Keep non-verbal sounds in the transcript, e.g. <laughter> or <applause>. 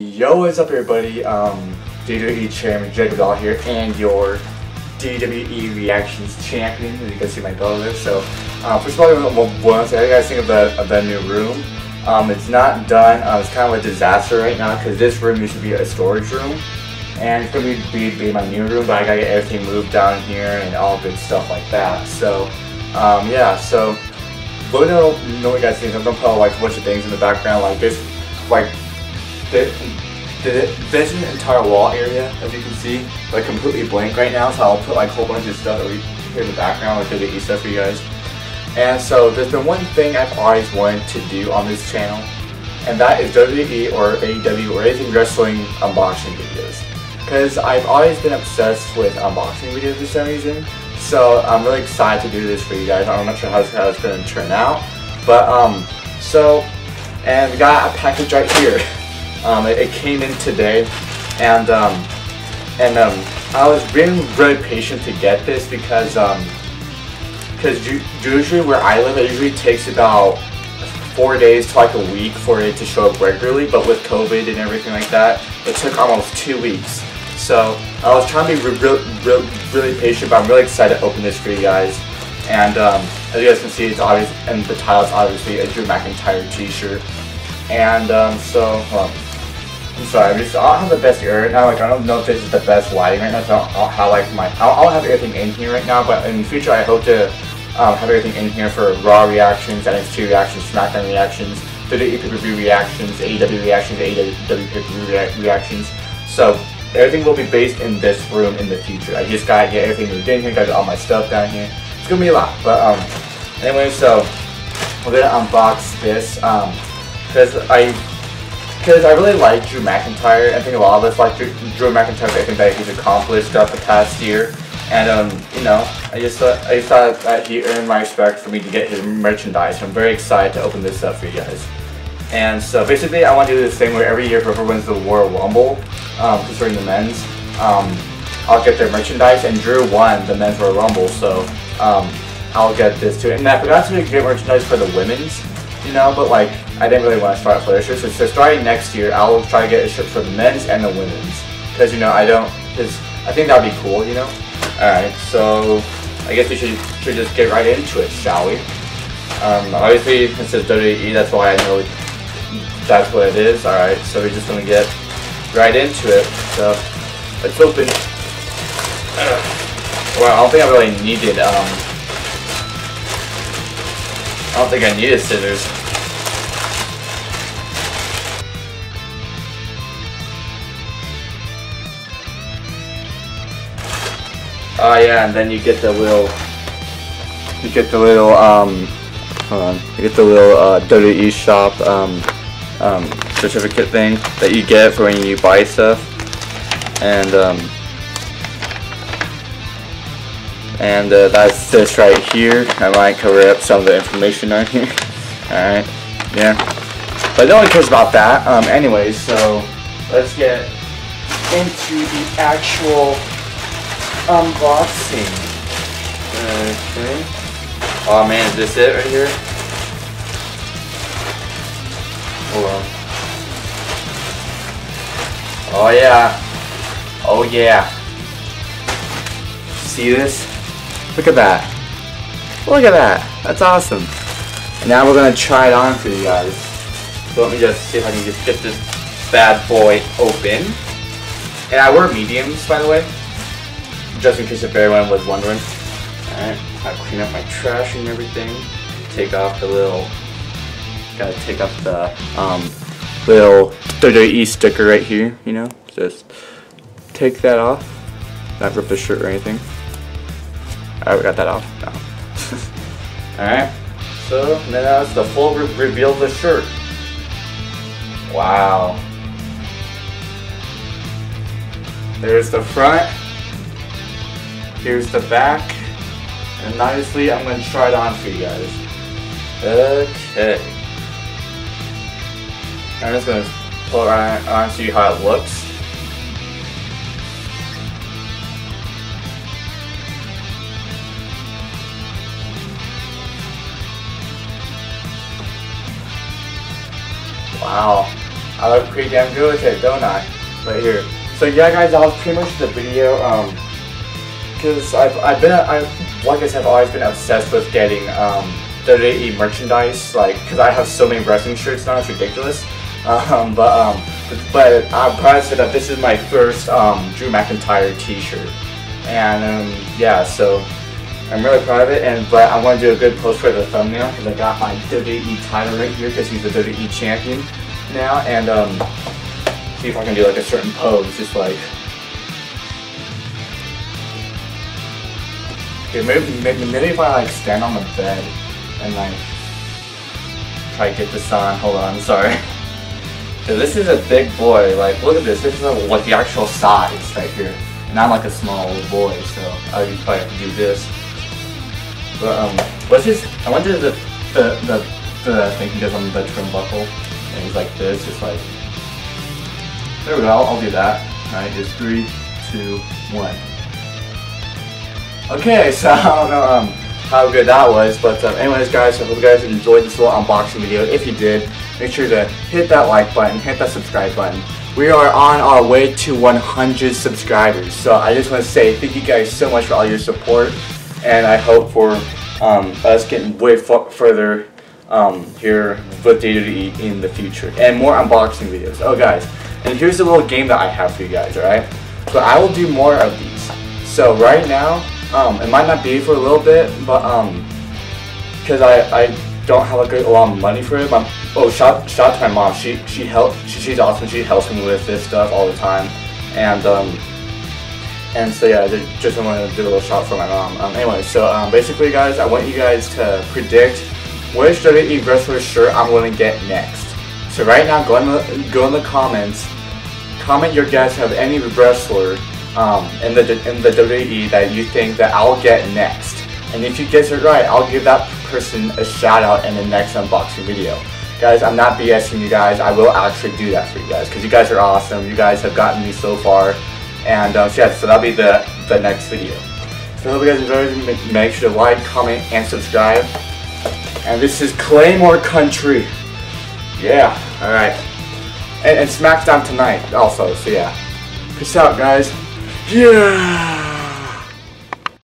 Yo, what's up everybody? Um, WWE Chairman Jacob Doll here and your DWE Reactions Champion, as you can see my belt there. So, uh, first of all, how you guys think of the, of the new room? Um, it's not done, uh, it's kind of a disaster right now because this room used to be a storage room and it's going to be, be, be, my new room, but I gotta get everything moved down here and all good stuff like that. So, um, yeah, so, let me know, know what you guys think. I'm gonna put like a bunch of things in the background, like this, like the, the, this entire wall area, as you can see, like completely blank right now. So I'll put like a whole bunch of stuff that we in the background, like WWE stuff for you guys. And so there's been one thing I've always wanted to do on this channel, and that is WWE or AEW or anything wrestling unboxing videos. Because I've always been obsessed with unboxing videos for some reason. So I'm really excited to do this for you guys. I'm not sure how it's going to turn out. But, um, so, and we got a package right here. <laughs> Um, it, it, came in today, and um, and um, I was being really patient to get this because um, because usually where I live, it usually takes about four days to like a week for it to show up regularly. But with COVID and everything like that, it took almost two weeks. So I was trying to be re re really patient, but I'm really excited to open this for you guys. And um, as you guys can see, it's obvious, and the title is obviously a Drew McIntyre T-shirt. And um, so, well, I'm sorry, I'm just, I don't have the best ear right now, like, I don't know if this is the best lighting right now, so I'll, have, like, my, I'll, I'll, have everything in here right now, but in the future, I hope to um, have everything in here for Raw reactions, NXT reactions, SmackDown reactions, WWE pay-per-view reactions, AEW reactions, AEW pay-per-view reactions, so everything will be based in this room in the future. I just gotta get everything moved in here, get all my stuff down here. It's gonna be a lot, but, um, anyway, so, we're gonna unbox this, um, because I because I really like Drew McIntyre. I think a lot of us like Drew, Drew McIntyre. I think that he's accomplished throughout the past year, and um, you know, I just thought I just thought that he earned my respect for me to get his merchandise. I'm very excited to open this up for you guys. And so basically, I want to do this thing where every year whoever wins the Royal Rumble, um, concerning the men's, um, I'll get their merchandise. And Drew won the men's Royal Rumble, so um, I'll get this too. And I forgot to get merchandise for the women's you know, but like I didn't really want to start for their shirts. So, so starting next year, I will try to get a shirt for the men's and the women's because you know I don't because I think that'd be cool, you know. All right, so I guess we should should just get right into it, shall we? Um, obviously, since it's WWE, that's why I know that's what it is. All right, so we're just gonna get right into it. So let's open. Well, I don't think I really needed um, I don't think I needed scissors. Oh yeah, and then you get the little, you get the little, um, hold on, you get the little uh, WWE shop um, um, certificate thing that you get for when you buy stuff, and um, and uh, that's this right here. I might cover up some of the information on here. <laughs> Alright, yeah. But no one cares about that. Um, anyways, so let's get into the actual unboxing. Okay. Oh man, is this it right here? Hold on. Oh yeah. Oh yeah. See this? Look at that. Look at that. That's awesome. And now we're to try it on for you guys. So let me just see if I can just get this bad boy open. And I wear mediums, by the way. Just in case if everyone was wondering. Alright, I clean up my trash and everything. Take off the little... Gotta take off the um, little WWE sticker right here, you know? Just take that off. Not rip the shirt or anything. Alright, we got that off. <laughs> Alright, so now that's the full re reveal of the shirt. Wow. There's the front. Here's the back. And obviously, I'm going to try it on for you guys. Okay. I'm just going to pull it on, on see how it looks. Wow. I look pretty damn good with it, don't I? Right here. So yeah, guys, that was pretty much the video. Um, because I've I've been I've, like I said, I've always been obsessed with getting um WWE merchandise. Like, because I have so many wrestling shirts now, it's ridiculous. <laughs> Um, but um, but I'm proud to say that this is my first um Drew McIntyre T-shirt, and um, yeah, so. I'm really proud of it, and but I want to do a good post for the thumbnail because I got my WWE title right here because he's the WWE champion now, and um, see if I can do like a certain pose, just like. Okay, maybe, maybe, maybe if I like stand on the bed and like try to get this on. Hold on, sorry. <laughs> Cause this is a big boy. Like, look at this. This is like the actual size right here. And I'm like a small boy, so I would probably have to do this. But um, what's his? I to the the the, the thing he does on the turnbuckle, and he's like this, just like. There we go. I'll, I'll do that. All right, just three, two, one. Okay, <laughs> so I don't know um, how good that was, but um, anyways, guys, I hope you guys enjoyed this little unboxing video. If you did, make sure to hit that like button, hit that subscribe button. We are on our way to 100 subscribers, so I just want to say thank you guys so much for all your support and I hope for um, us getting way further um, here with WWE in the future and more unboxing videos. Oh guys, and here's a little game that I have for you guys, alright? So I will do more of these. So right now, um, it might not be for a little bit, but um, because I, I don't have like a lot of money for it. My, oh, shout shout to my mom. She she help she, she's awesome. She helps me with this stuff all the time, and um, and so yeah, I just wanted to do a little shout for my mom. Um, anyway, so um, basically guys, I want you guys to predict which WWE wrestler shirt I'm going to get next. So right now, go in the, go in the comments, comment your guess of any wrestler um, in, the, in the WWE that you think that I'll get next. And if you guess it right, I'll give that person a shout out in the next unboxing video. Guys, I'm not BSing you guys. I will actually do that for you guys because you guys are awesome. You guys have gotten me so far. And um, so yeah, so that'll be the, the next video. So I hope you guys enjoyed. Make, make sure to like, comment, and subscribe. And this is Claymore Country. Yeah, alright. And, and SmackDown tonight also, so yeah. Peace out, guys. Yeah!